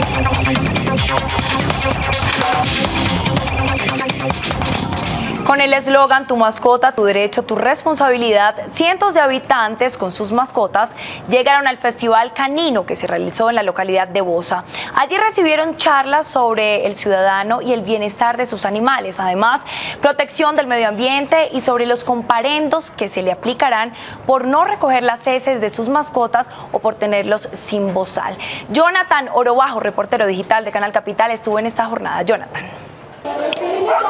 いいね。Con el eslogan Tu mascota, tu derecho, tu responsabilidad, cientos de habitantes con sus mascotas llegaron al Festival Canino que se realizó en la localidad de Bosa. Allí recibieron charlas sobre el ciudadano y el bienestar de sus animales, además protección del medio ambiente y sobre los comparendos que se le aplicarán por no recoger las heces de sus mascotas o por tenerlos sin bozal. Jonathan Orobajo, reportero digital de Canal Capital, estuvo en esta jornada. Jonathan.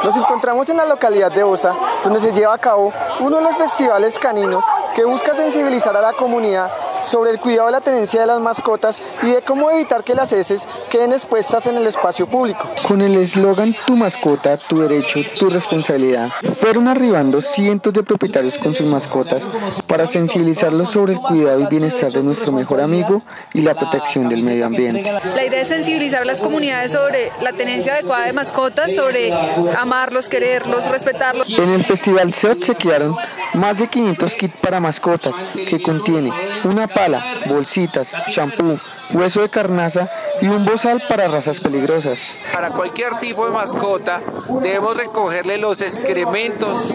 Nos encontramos en la localidad de Osa, donde se lleva a cabo uno de los festivales caninos que busca sensibilizar a la comunidad sobre el cuidado de la tenencia de las mascotas y de cómo evitar que las heces queden expuestas en el espacio público. Con el eslogan Tu mascota, tu derecho, tu responsabilidad, fueron arribando cientos de propietarios con sus mascotas para sensibilizarlos sobre el cuidado y bienestar de nuestro mejor amigo y la protección del medio ambiente. La idea es sensibilizar a las comunidades sobre la tenencia adecuada de mascotas, sobre amarlos, quererlos, respetarlos. En el festival se obsequiaron más de 500 kits para mascotas que contiene una pala, bolsitas, champú, hueso de carnaza y un bozal para razas peligrosas. Para cualquier tipo de mascota debemos recogerle los excrementos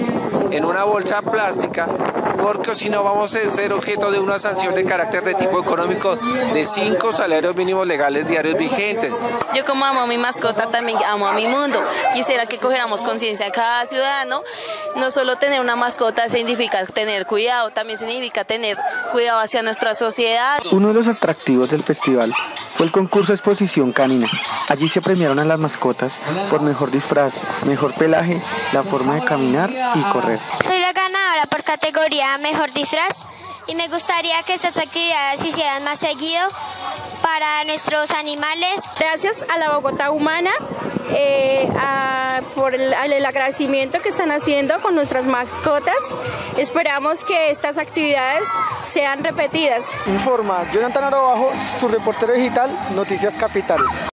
en una bolsa plástica porque si no vamos a ser objeto de una sanción de carácter de tipo económico de cinco salarios mínimos legales diarios vigentes. Yo como amo a mi mascota también amo a mi mundo. Quisiera que cogiéramos conciencia cada ciudadano. No solo tener una mascota significa tener cuidado, también significa tener cuidado hacia nuestra sociedad. Uno de los atractivos del festival fue el concurso Exposición Canina. Allí se premiaron a las mascotas por mejor disfraz, mejor pelaje, la forma de caminar y correr. Soy la ganadora por categoría Mejor Disfraz y me gustaría que estas actividades se hicieran más seguido para nuestros animales. Gracias a la Bogotá Humana eh, a, por el, el, agradecimiento que están haciendo con nuestras mascotas. Esperamos que estas actividades sean repetidas. Informa Jonathan Arobajo, su reportero digital, Noticias Capital.